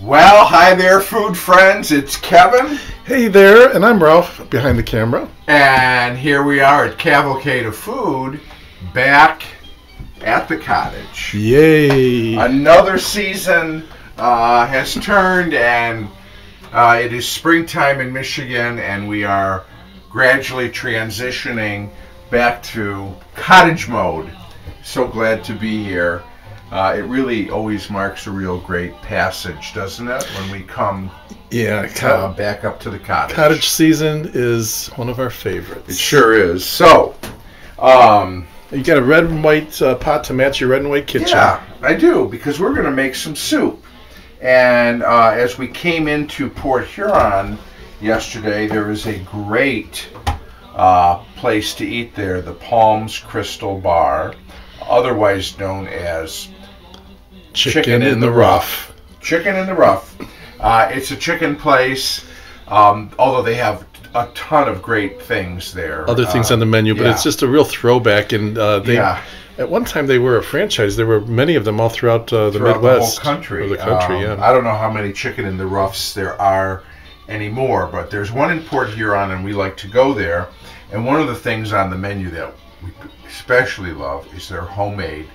Well, hi there, food friends. It's Kevin, Hey there, and I'm Ralph behind the camera. and here we are at Cavalcade of Food, back at the cottage. Yay! Another season uh, has turned, and uh, it is springtime in Michigan, and we are gradually transitioning back to cottage mode. So glad to be here. Uh, it really always marks a real great passage, doesn't it, when we come Yeah, uh, back up to the cottage? cottage season is one of our favorites. It sure is. So, um, You got a red and white uh, pot to match your red and white kitchen. yeah, I do because we're going to make some soup. And uh, as we came into Port Huron yesterday, there is a great uh, place to eat there, the Palms Krystal Bar, otherwise known as Chicken, in, the rough. Chicken in the Rough. Uh, it's a chicken place, um, although they have a ton of great things there. Other things Uh, on the menu, but yeah. it's just a real throwback. And uh, they, yeah. at one time, they were a franchise. There were many of them all throughout uh, the throughout Midwest, the whole country. The country, Um, yeah. I don't know how many chicken in the roughs there are anymore, but there's one in Port Huron, and we like to go there. And one of the things on the menu that we especially love is their homemade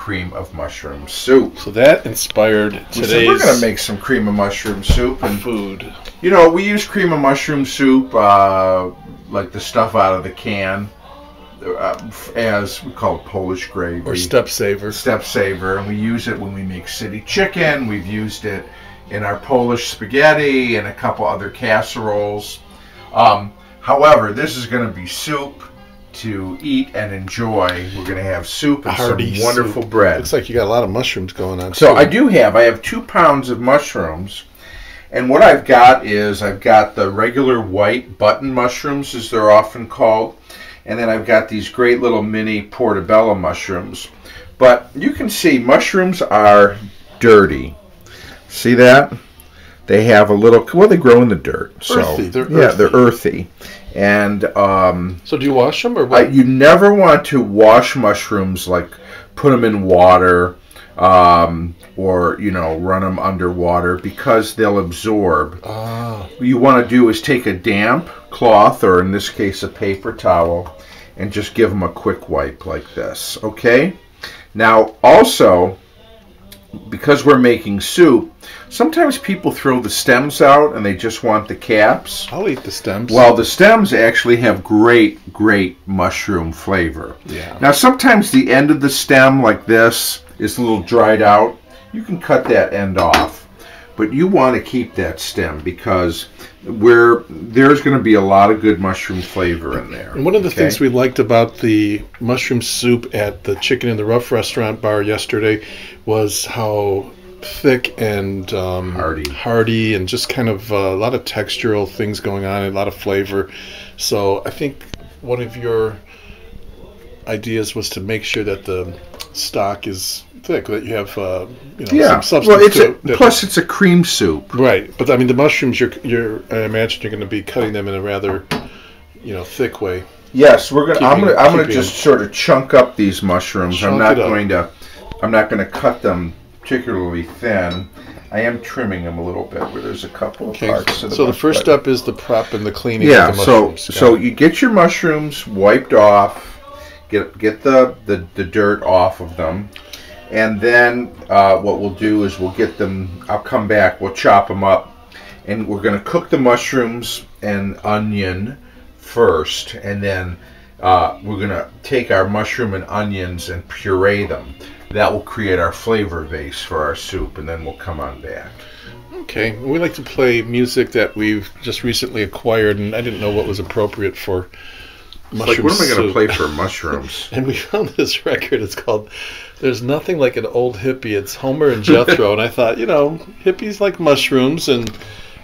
cream of mushroom soup. So that inspired said we're going to make some cream of mushroom soup, and food. you know we use cream of mushroom soup uh, like the stuff out of the can, uh, as we call it Polish gravy Or step saver. step saver and we use it when we make city chicken we've used it in our polish spaghetti and a couple other casseroles um, however this is going to be soup to eat and enjoy we're going to have soup and Hearty some wonderful soup. bread Looks like you got a lot of mushrooms going on. so too. I do have. I have two pounds of mushrooms, and what I've got is I've got the regular white button mushrooms, as they're often called, and then I've got these great little mini portobello mushrooms. But you can see mushrooms are dirty. See that? They have a little. Well, they grow in the dirt. So Earthy, they're yeah, they're earthy, and um, So do you wash them or I, you never want to wash mushrooms like put them in water um, or you know run them underwater because they'll absorb. ah, What you want to do is take a damp cloth or in this case a paper towel and just give them a quick wipe like this. Okay. Now also because we're making soup, sometimes people throw the stems out and they just want the caps. I'll eat the stems. Well, the stems actually have great, great mushroom flavor. yeah. Now, sometimes the end of the stem, like this, is a little dried out. You can cut that end off, but you want to keep that stem because where there's going to be a lot of good mushroom flavor in there. And one of the okay? things we liked about the mushroom soup at the Chicken in the Rough restaurant bar yesterday was how thick and um, Hearty. hearty and just kind of uh, a lot of textural things going on, a lot of flavor. So I think one of your ideas was to make sure that the stock is thick, that you have uh, you know yeah. some substance Well, it's to a, it. plus it's a cream soup. Right, but I mean the mushrooms. You're, you're. I imagine you're going to be cutting them in a rather, you know, thick way. Yes, we're gonna. I'm gonna. I'm gonna just sort of chunk up these mushrooms. I'm not going to. I'm not going to cut them particularly thin. I am trimming them a little bit where there's a couple of Okay. parts. Of the So the first step is the prep and the cleaning. Yeah. Of the So. So you get your mushrooms wiped off. Get get the the, the dirt off of them, and then uh, what we'll do is we'll get them. I'll come back. We'll chop them up, and we're going to cook the mushrooms and onion first, and then uh, we're going to take our mushroom and onions and puree them. That will create our flavor base for our soup, and then we'll come on back. Okay, we like to play music that we've just recently acquired, and I didn't know what was appropriate for Like, what am I going to play for mushrooms? And we found this record. It's called "There's Nothing Like an Old Hippie." It's Homer and Jethro, and I thought, you know, hippies like mushrooms, and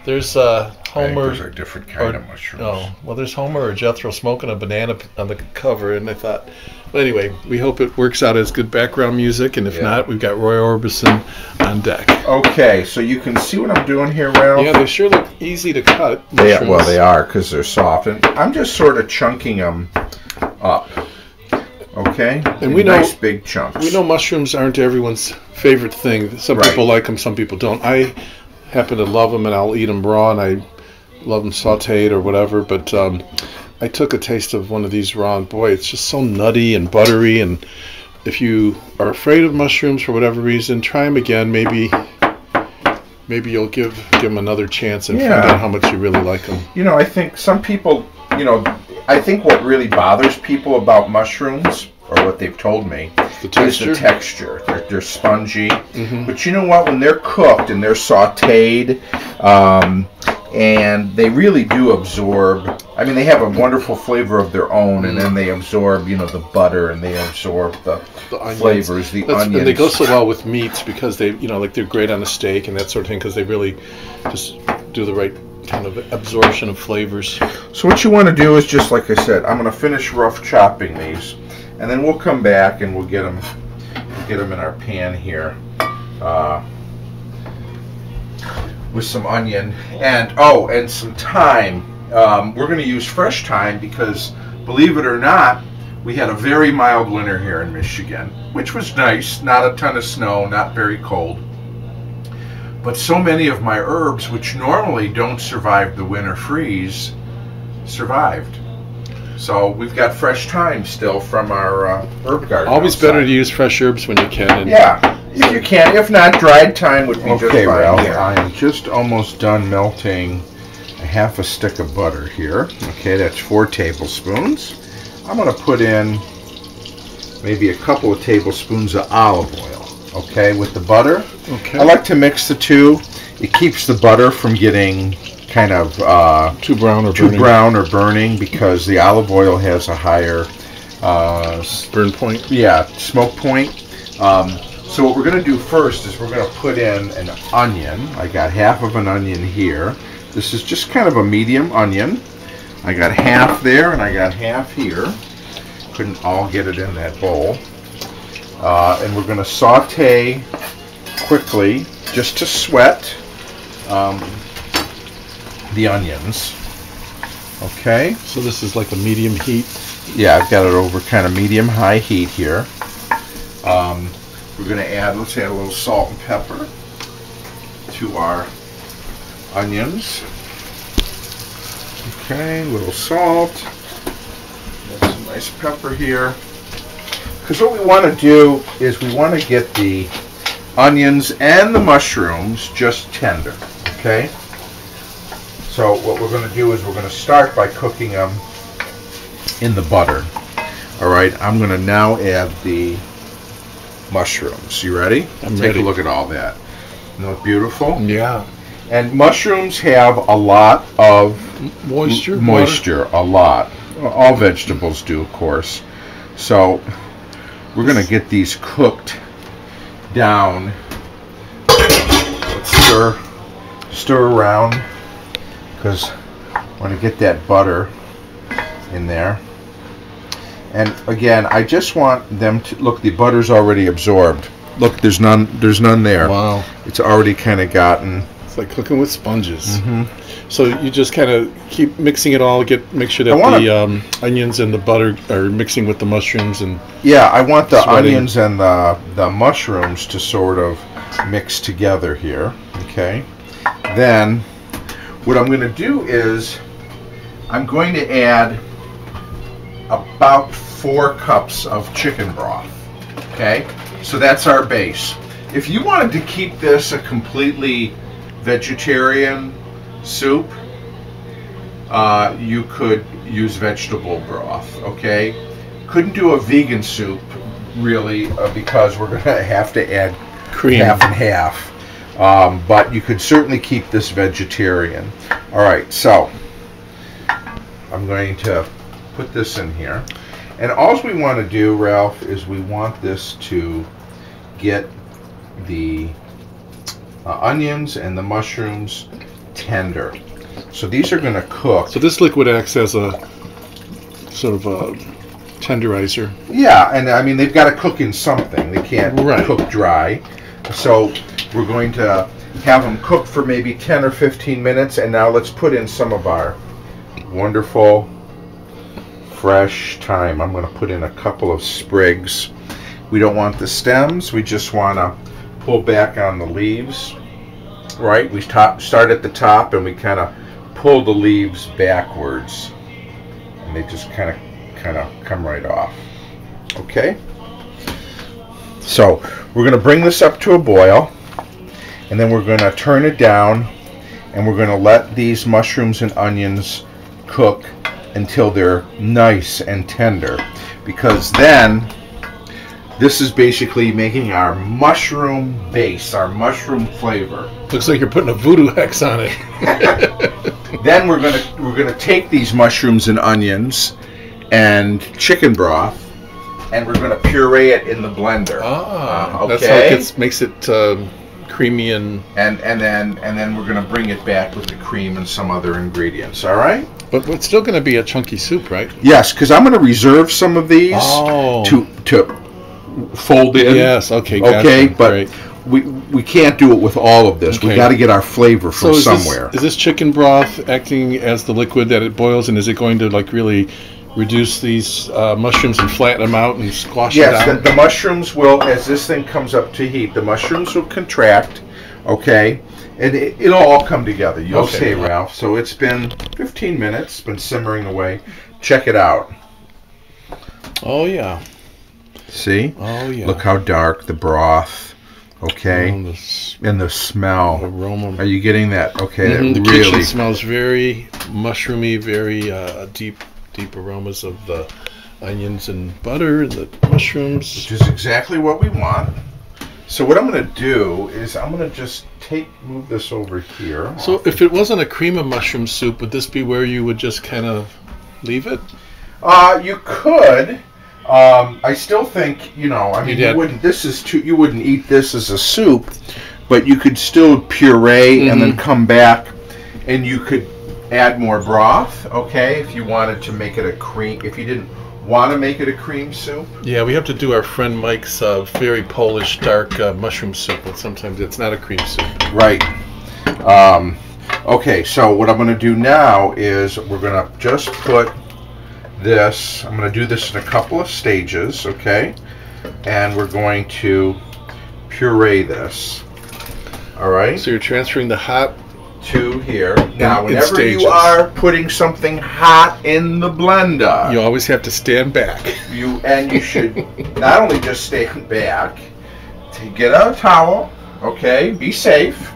there's uh, Homer. Are different kind or- of mushrooms. Oh, well, there's Homer or Jethro smoking a banana p- on the cover, and I thought, but anyway, we hope it works out as good background music, and if Yeah. not, we've got Roy Orbison on deck. Okay, so you can see what I'm doing here, Ralph. Yeah, they sure look easy to cut. Mushrooms. well, they are because they're soft, and I'm just sort of chunking them up. Okay, And we know- nice big chunks. We know mushrooms aren't everyone's favorite thing. Some Right. people like them, some people don't. I happen to love them and I'll eat them raw and I love them sauteed or whatever. But um, I took a taste of one of these raw and boy, it's just so nutty and buttery. And if you are afraid of mushrooms for whatever reason, try them again. Maybe maybe you'll give give them another chance and Yeah. find out how much you really like them. You know, I think some people, you know, I think what really bothers people about mushrooms, or what they've told me, The is the texture. They're, they're spongy. Mhm. But you know what? When they're cooked and they're sauteed, um, and they really do absorb. I mean, they have a wonderful flavor of their own, and then they absorb, you know, the butter and they absorb the, The flavors, the That's, onions. and they go so well with meats because they, you know, like they're great on a steak and that sort of thing because they really just do the right kind of absorption of flavors. So what you want to do is just like I said, I'm going to finish rough chopping these, and then we'll come back and we'll get them, get them in our pan here, uh, with some onion and oh, and some thyme. Um, we're going to use fresh thyme because, believe it or not, we had a very mild winter here in Michigan, which was nice. Not a ton of snow, not very cold. But so many of my herbs, which normally don't survive the winter freeze, survived. So we've got fresh thyme still from our uh, herb garden. Always outside. better to use fresh herbs when you can. And Yeah, if you can. If not, dried thyme would be just Okay, fine. Ralph, here. I'm just almost done melting a half a stick of butter here. Okay, that's four tablespoons. I'm going to put in maybe a couple of tablespoons of olive oil, okay, with the butter. Okay. I like to mix the two. It keeps the butter from getting kind of uh, too brown or too burning. brown or burning because the olive oil has a higher uh, Burn point. yeah, smoke point. Um, so what we're going to do first is we're going to put in an onion. I got half of an onion here. This is just kind of a medium onion. I got half there and I got half here. Couldn't all get it in that bowl. Uh, and we're going to saute quickly just to sweat um, the onions. Okay. So this is like a medium heat. Yeah, I've got it over kind of medium high heat here. Um, we're going to add, let's add a little salt and pepper to our onions. Okay, a little salt. Got some nice pepper here. Because what we want to do is we want to get the onions and the mushrooms just tender. Okay? So what we're going to do is we're going to start by cooking them in the butter. All right, I'm going to now add the mushrooms. You ready? I'm Take ready. a look at all that. Isn't that beautiful? Yeah. And mushrooms have a lot of Moisture. moisture, a lot. All vegetables do, of course. So we're going to get these cooked down. Let's stir, stir around because I want to get that butter in there. And again, I just want them to look. The butter's already absorbed. Look, there's none. There's none there. Wow. It's already kind of gotten. It's like cooking with sponges. Mm -hmm. So you just kind of keep mixing it all. Get make sure that wanna- the um, onions and the butter are mixing with the mushrooms and Yeah, I want the Sweating. onions and the the mushrooms to sort of mix together here. Okay. Then what I'm going to do is I'm going to add about four cups of chicken broth. Okay, so that's our base. If you wanted to keep this a completely vegetarian soup, uh, you could use vegetable broth. Okay, couldn't do a vegan soup really uh, because we're gonna have to add cream. half and half. Um, but you could certainly keep this vegetarian. All right, so I'm going to put this in here. And all we want to do, Ralph, is we want this to get the uh, onions and the mushrooms tender. So these are going to cook. So this liquid acts as a sort of a tenderizer. Yeah, and I mean they've got to cook in something. They can't Right. cook dry. So we're going to have them cook for maybe 10 or 15 minutes and now let's put in some of our wonderful fresh thyme. I'm going to put in a couple of sprigs. We don't want the stems. We just want to pull back on the leaves. right? We top, start at the top and we kind of pull the leaves backwards, and they just kind of kind of come right off. Okay. So we're going to bring this up to a boil, and then we're going to turn it down, and we're going to let these mushrooms and onions cook until they're nice and tender, because then this is basically making our mushroom base, our mushroom flavor. Looks like you're putting a voodoo hex on it. Then we're gonna we're gonna take these mushrooms and onions and chicken broth, and we're gonna puree it in the blender. ah, Uh, that's how it gets, makes it um, creamy and. And and then and then we're gonna bring it back with the cream and some other ingredients. All right? But it's still going to be a chunky soup, right? Yes, because I'm gonna reserve some of these Oh. to to fold in. Yes. Okay. Gotcha. Okay, but Great. we we can't do it with all of this. We Okay. got to get our flavor So from is somewhere. This, is this chicken broth acting as the liquid that it boils, and is it going to like really reduce these uh, mushrooms and flatten them out and squash Yes, them the, down? the mushrooms will, as this thing comes up to heat, the mushrooms will contract, okay, and it, it'll all come together. You'll Okay. see, Ralph. So it's been 15 minutes, been simmering away. Check it out. oh yeah. See? Oh yeah. Look how dark the broth, okay, Oh, this and the smell. aroma. Are you getting that? Okay, Mhm, that the really. kitchen smells very mushroomy, very uh, deep, deep aromas of the onions and butter, the mushrooms. which is exactly what we want. So what I'm going to do is I'm going to just take move this over here. So if it wasn't a cream of mushroom soup, would this be where you would just kind of leave it? Uh, you could. Um, I still think you know. I mean, you wouldn't. This is too. You wouldn't eat this as a soup, but you could still puree and then come back, and you could add more broth. Okay, if you wanted to make it a cream. If you didn't want to make it a cream soup. Yeah, we have to do our friend Mike's uh, very Polish dark uh, mushroom soup, but sometimes it's not a cream soup. Right. Um, okay, so what I'm going to do now is we're going to just put this, I'm going to do this in a couple of stages, okay? And we're going to puree this. All right? So you're transferring the hot. To here. Now, in whenever stages. you are putting something hot in the blender, You always have to stand back. you and you should not only just stand back, to get a towel, okay, be safe,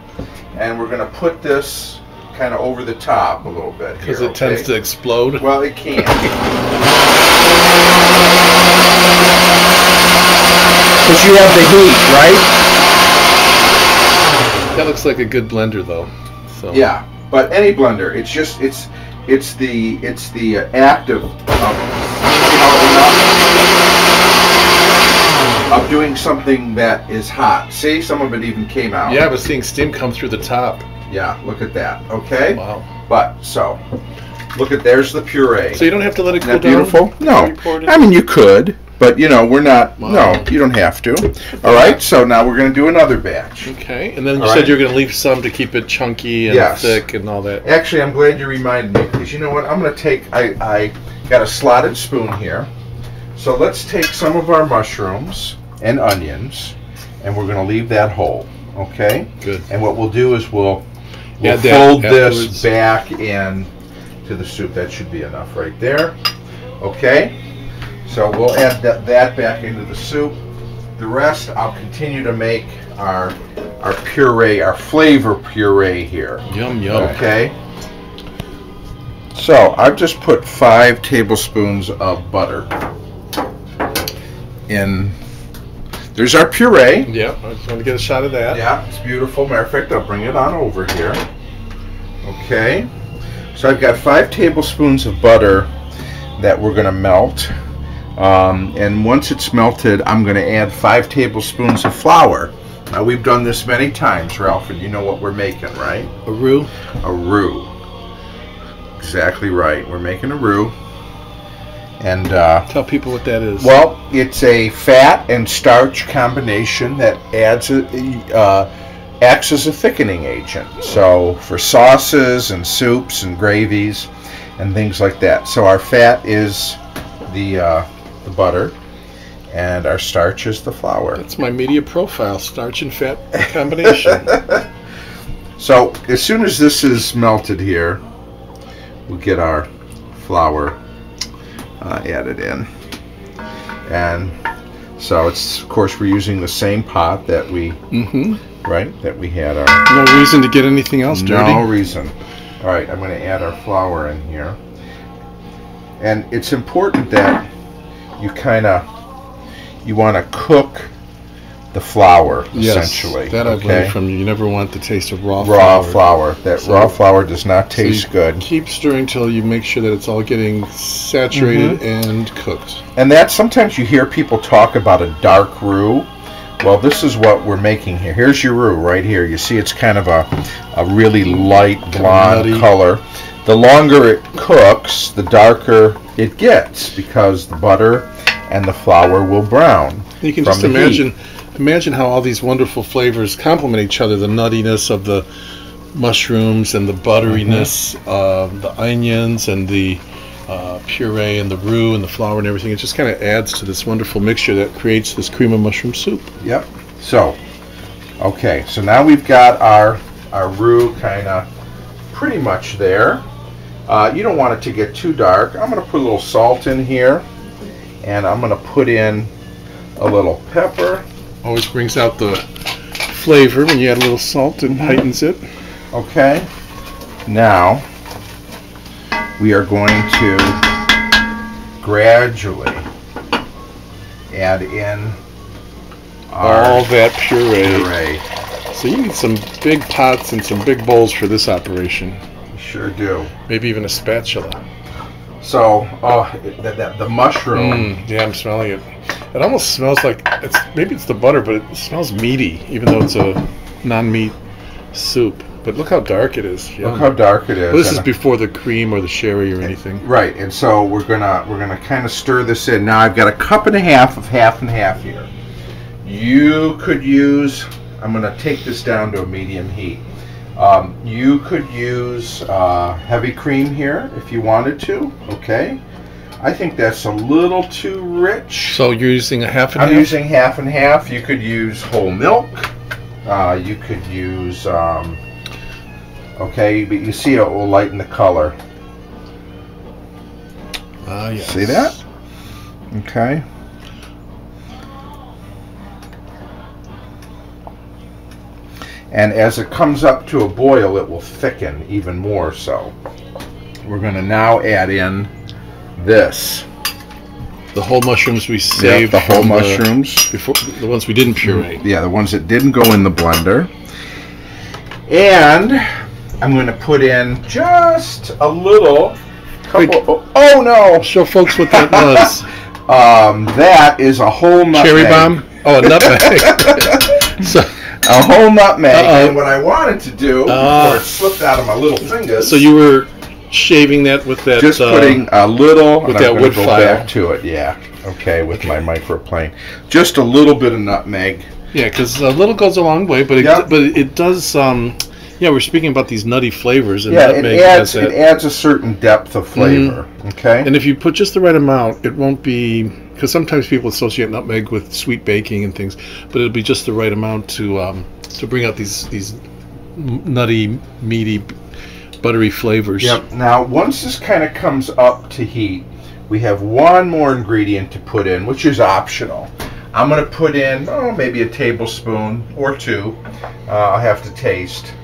and we're gonna put this kind of over the top a little bit here. Because it tends to explode. Well, it can. Because you have the heat, right? That looks like a good blender, though. So Yeah, but any blender, it's just it's it's the it's the uh, act of, of of doing something that is hot. See, some of it even came out. Yeah, but seeing steam come through the top. Yeah, look at that. Okay, Wow. but so look at there's the puree. So you don't have to let it Isn't cool that down. beautiful? No, before you pour it in? I mean you could, but you know we're not. Wow. No, you don't have to. All right, so now we're gonna do another batch. Okay, and then you All said right. you're going to leave some to keep it chunky and Yes. thick and all that. Actually, I'm glad you reminded me because you know what? I'm going to take. I, I got a slotted spoon here, so let's take some of our mushrooms and onions, and we're going to leave that whole. Okay. Good. And what we'll do is we'll, we'll Add fold this back in to the soup. That should be enough right there. Okay. So we'll add that, that back into the soup. The rest I'll continue to make our our puree, our flavor puree here. Yum yum. Okay. So I've just put five tablespoons of butter in. There's our puree. Yeah, I just want to get a shot of that. Yeah, it's beautiful. Matter of fact, I'll bring it on over here. Okay. So I've got five tablespoons of butter that we're going to melt. Um, and once it's melted, I'm going to add five tablespoons of flour. Now, we've done this many times, Ralph, and you know what we're making, right? A roux. A roux. Exactly right. We're making a roux. And, uh, Tell people what that is. well, it's a fat and starch combination that adds a, uh, acts as a thickening agent. So for sauces and soups and gravies and things like that. So our fat is the uh, the butter, and our starch is the flour. That's my media profile, starch and fat combination. So as soon as this is melted here, we'll get our flour uh, added in. And so it's, of course, we're using the same pot that we, Mm-hmm. right, that we had our No reason to get anything else dirty. no reason. All right, I'm going to add our flour in here. And it's important that you kind of you want to cook the flour Yes, essentially. that I okay? learned from you. You never want the taste of raw, raw flour. flour. That So- raw flour does not So taste you good. Keep stirring till you make sure that it's all getting saturated Mm-hmm. and cooked. And that sometimes you hear people talk about a dark roux. Well, this is what we're making here. Here's your roux right here. You see it's kind of a, a really light blonde color. The longer it cooks, the darker it gets because the butter and the flour will brown. You can just the heat. imagine imagine how all these wonderful flavors complement each other. The nuttiness of the mushrooms and the butteriness Mm-hmm. of the onions and the uh, puree and the roux and the flour and everything. It just kind of adds to this wonderful mixture that creates this cream of mushroom soup. Yep. So, okay. So now we've got our our roux kind of pretty much there. Uh, you don't want it to get too dark. I'm going to put a little salt in here, and I'm going to put in a little pepper. Always brings out the flavor when you add a little salt and heightens it. Okay. Now we are going to gradually add in our All that puree. puree. So you need some big pots and some big bowls for this operation. Sure do. Maybe even a spatula. So, oh, the, the, the mushroom. Mm, yeah, I'm smelling it. It almost smells like it's maybe it's the butter, but it smells meaty, even though it's a non-meat soup. But look how dark it is. Look how dark it is. Well, this is before the cream or the sherry or anything. right, and so we're gonna we're gonna kind of stir this in. Now I've got a cup and a half of half and half here. You could use. I'm gonna take this down to a medium heat. Um, you could use uh, heavy cream here if you wanted to. Okay. I think that's a little too rich. So you're using a half and I'm half. using half and half. You could use whole milk. Uh, you could use. Um, okay, but you see it will lighten the color. Ah, yes. See that? Okay. And as it comes up to a boil, it will thicken even more so. We're going to now add in this. The whole mushrooms we Yep, saved. the whole mushrooms. before the ones we didn't puree. Yeah, the ones that didn't go in the blender. And I'm going to put in just a little couple. Oh, oh, no! Show folks what that was. Um, that is a whole nutmeg. Cherry bomb. Oh, a nutmeg. so, A whole nutmeg. Uh-oh. And what I wanted to do Ah. before it slipped out of my little fingers. so you were shaving that with that. just uh, putting a little. with and I'm that gonna wood go file. back to it. Yeah. Okay, with my microplane. Just a little bit of nutmeg. Yeah, because a little goes a long way, but it, Yep. but it does. Um, yeah, we're speaking about these nutty flavors, and Yeah, it nutmeg adds has that. it adds a certain depth of flavor. Okay. and if you put just the right amount, it won't be because sometimes people associate nutmeg with sweet baking and things, but it'll be just the right amount to um, to bring out these these nutty, meaty, buttery flavors. Yep. Now, once this kind of comes up to heat, we have one more ingredient to put in, which is optional. I'm going to put in, oh, maybe a tablespoon or two. Uh, I'll have to taste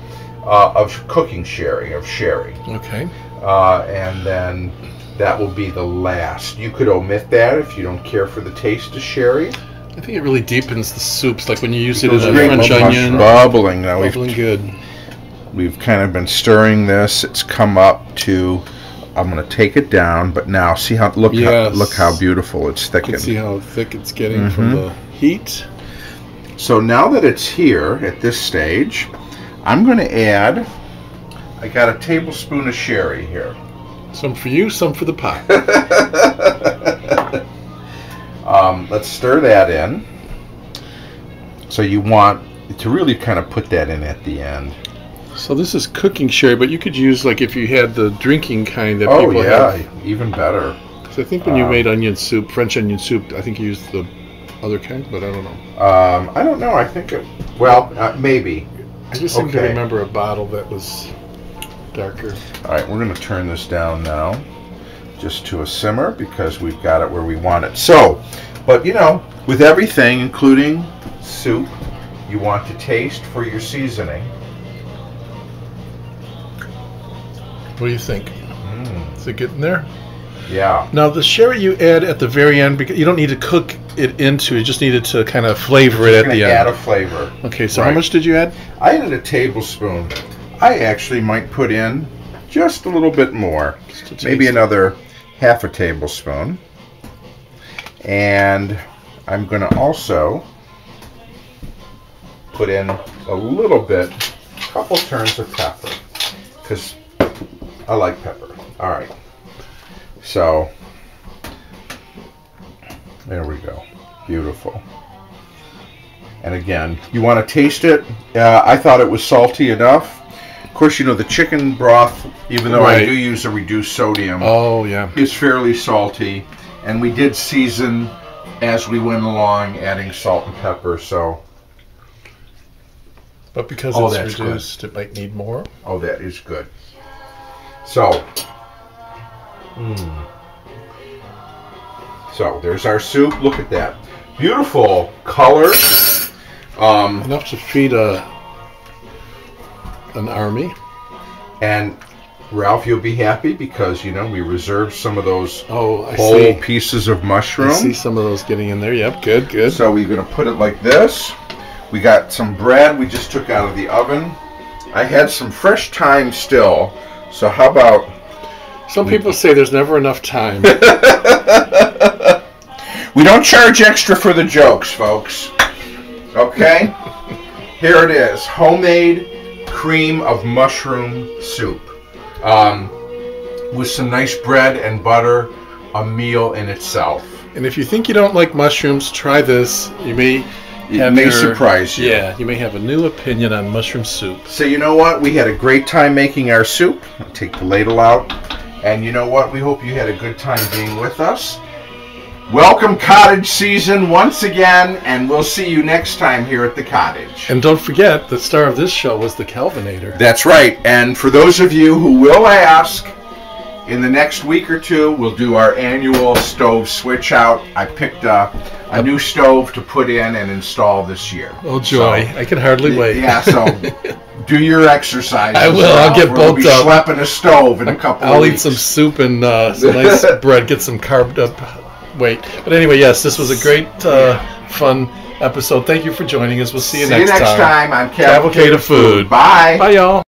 uh, of cooking sherry, of sherry, Okay. uh, and then that will be the last. You could omit that if you don't care for the taste of sherry. I think it really deepens the soups, like when you use it Those in a French onion. bubbling. Now we've Bubbling good. we've kind of been stirring this. It's come up to. I'm going to take it down, but now see how look how, look how beautiful it's You can thickened. see how thick it's getting from Mhm. the heat. So now that it's here at this stage, I'm going to add. I got a tablespoon of sherry here. Some for you, some for the pot. Um, let's stir that in. So you want to really kind of put that in at the end. so this is cooking sherry, but you could use like if you had the drinking kind that Oh people yeah, have. even better. 'Cause I think when you Um, made onion soup, French onion soup, I think you used the other kind, but I don't know. Um, I don't know. I think it. Well, uh, maybe. I just seem to remember a bottle that was darker. All right, we're going to turn this down now, just to a simmer because we've got it where we want it. So, but you know, with everything, including soup, you want to taste for your seasoning. What do you think? Mm, Is it getting there? yeah. Now the sherry you add at the very end because you don't need to cook it into. You just needed to kind of flavor it at the add end. a flavor. okay, so how much did you add? I added a tablespoon. I actually might put in just a little bit more, maybe another half a tablespoon. And I'm going to also put in a little bit, a couple turns of pepper, because I like pepper. All right. So, there we go. Beautiful. And again, you want to taste it. Uh, I thought it was salty enough. Of course, you know the chicken broth, even though I do use a reduced sodium, Oh yeah. is fairly salty. And we did season as we went along, adding salt and pepper. So, But because Oh, it's that's good. reduced, it might need more. oh, that is good. So, mm. so there's our soup. Look at that, beautiful color. Um, Enough to feed a an army. And Ralph, you'll be happy because you know we reserved some of those Oh, I whole see. pieces of I mushroom. see some of those getting in there. Yep, good, good. So we're gonna put it like this. We got some bread we just took out of the oven. I had some fresh thyme still. So how about Some people say there's never enough time. we don't charge extra for the jokes, folks? Okay. Here it is, homemade cream of mushroom soup, um, with some nice bread and butter. A meal in itself. and if you think you don't like mushrooms, try this. You may It may your- surprise you. Yeah, you may have a new opinion on mushroom soup. So you know what? We had a great time making our soup. I'll take the ladle out. And you know what? We hope you had a good time being with us. Welcome cottage season once again, and we'll see you next time here at the cottage. And don't forget, the star of this show was the Kelvinator. That's right. And for those of you who will ask, in the next week or two, we'll do our annual stove switch out. I picked a, a new stove to put in and install this year. Oh joy! I can hardly wait. Yeah, so do your exercise. I will. I'll get we'll bulked be up. Schlepping a stove in a couple. I'll eat some soup and uh, some nice bread. Get some carved up weight. But anyway, yes, this was a great, uh, fun episode. Thank you for joining us. We'll see you See next, time. See you next time. time. I'm Cavalcade of Food. Bye. Bye, y'all.